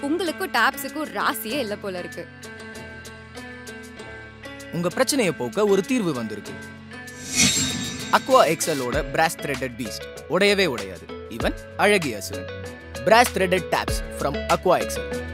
உங்களுக்கும் டாப்ஸுக்கும் ராசியே இல்லை போல இருக்கு. உங்க பிரச்சனையை போக்க ஒரு தீர்வு வந்திருக்கு. அக்வா எக்ஸலோட பிராஸ் த்ரெட்டட் பீஸ்ட் உடையவே உடையாது. இவன் அழகிய அசுரன். Brass threaded taps from aqua excel